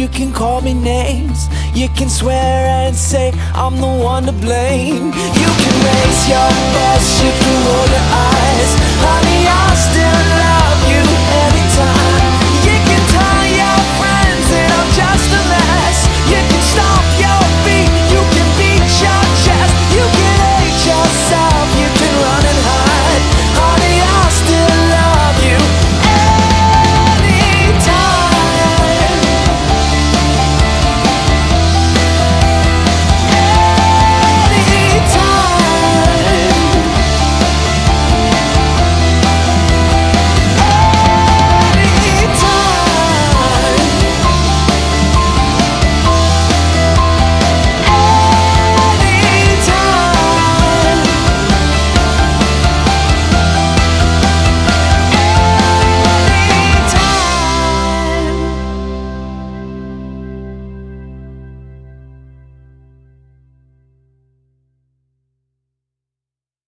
You can call me names. You can swear and say I'm the one to blame. You can raise your voice You can